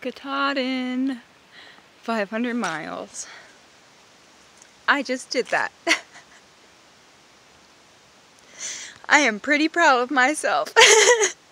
Katahdin, 500 miles. I just did that. I am pretty proud of myself.